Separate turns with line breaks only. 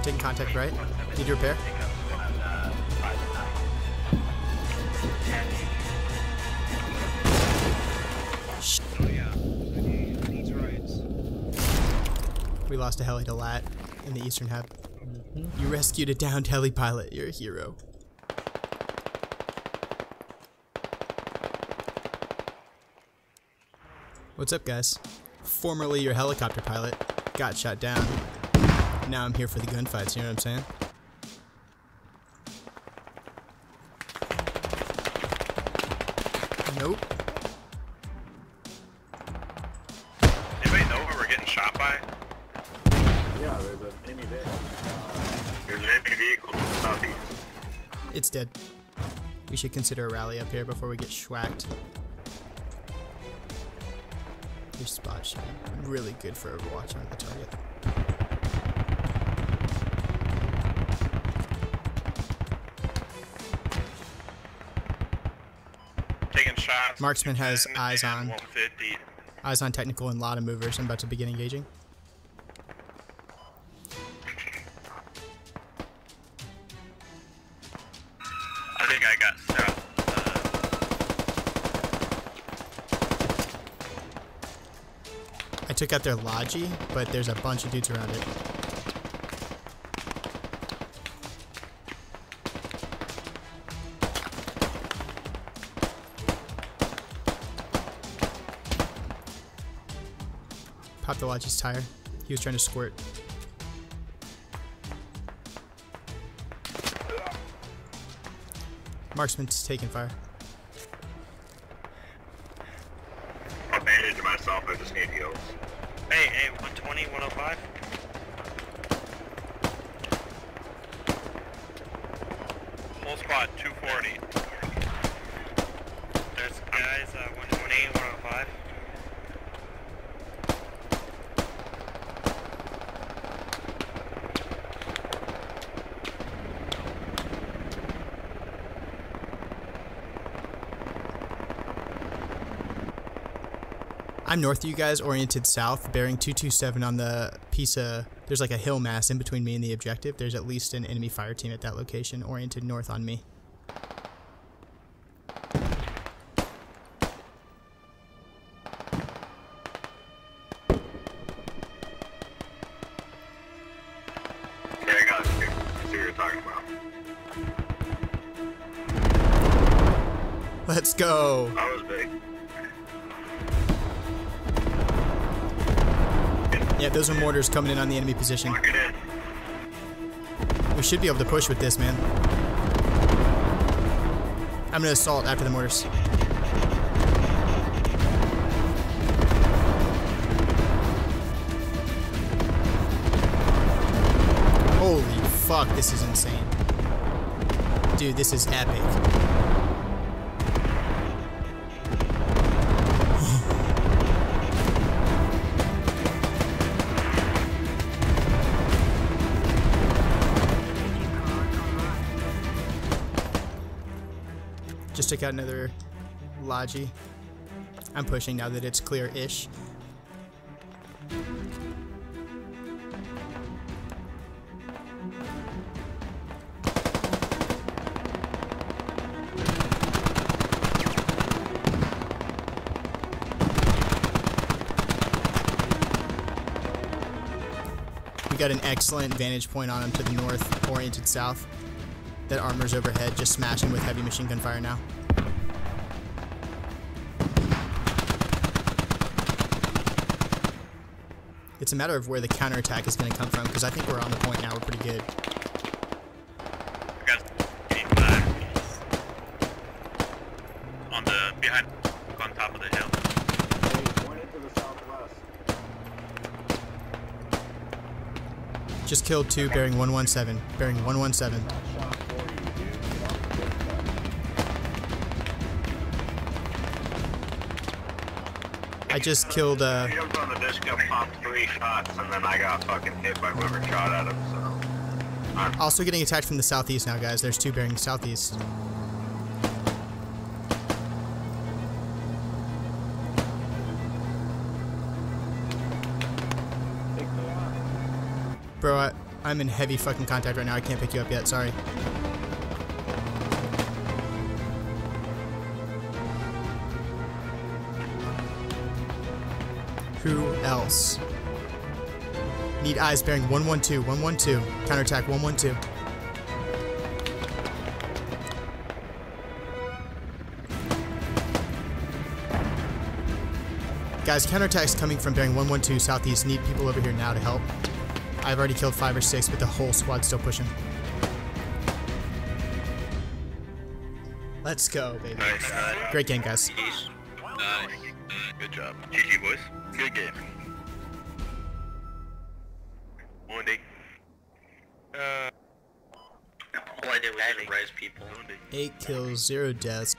We're taking contact right. Need to repair. We lost a heli to LAT in the eastern hub. You rescued a downed heli pilot. You're a hero. What's up, guys? Formerly your helicopter pilot, got shot down. Now I'm here for the gunfights, you know what I'm saying? Nope.
Anybody know who we're getting shot by?
Yeah, there's an enemy there.
There's an enemy vehicle to the southeast.
It's dead. We should consider a rally up here before we get schwacked. Your spot should be really good for Overwatch on the target.
Taking shots.
Marksman has eyes on. Eyes on technical and lot of movers. I'm about to begin engaging.
I think I got south.
I took out their Logi, but there's a bunch of dudes around it. Pop the Logi's tire. He was trying to squirt. Marksman's taking fire.
I'm managing myself. I just need heals.
Hey, hey, 120, 105.
Full squad, 240.
There's guys, uh, 120, 105.
I'm north of you guys, oriented south, bearing 227 on the piece of. There's like a hill mass in between me and the objective. There's at least an enemy fire team at that location, oriented north on me.
Yeah, I
Yeah, those are mortars coming in on the enemy position.
Lock it in.
We should be able to push with this, man. I'm gonna assault after the mortars. Holy fuck, this is insane. Dude, this is epic. Just took out another Logi. I'm pushing now that it's clear-ish. We got an excellent vantage point on him to the north, oriented south. That armor's overhead, just smashing with heavy machine gun fire now. It's a matter of where the counterattack is going to come from, because I think we're on the point now. We're pretty good.
I got 85. On the, behind, on top of the hill.
Hey, pointed to the southwest.
Just killed two, bearing 117. Bearing 117. I just killed, uh,
He jumped on the disco, popped three shots, and then I got fucking hit by whoever shot at him, so. I'm
also getting attacked from the southeast now, guys. There's two bearing southeast. Bro, I, I'm in heavy fucking contact right now. I can't pick you up yet. Sorry. Who else? Need eyes bearing 112, 112. Counterattack 112. Guys, counterattacks coming from bearing 112 southeast. Need people over here now to help. I've already killed five or six, but the whole squad's still pushing. Let's go, baby.
Nice.
Great game, guys.
Nice. Good job. GG, boys. Good game. Monday.
Uh,
All I did was just res people.
Eight kills, zero deaths.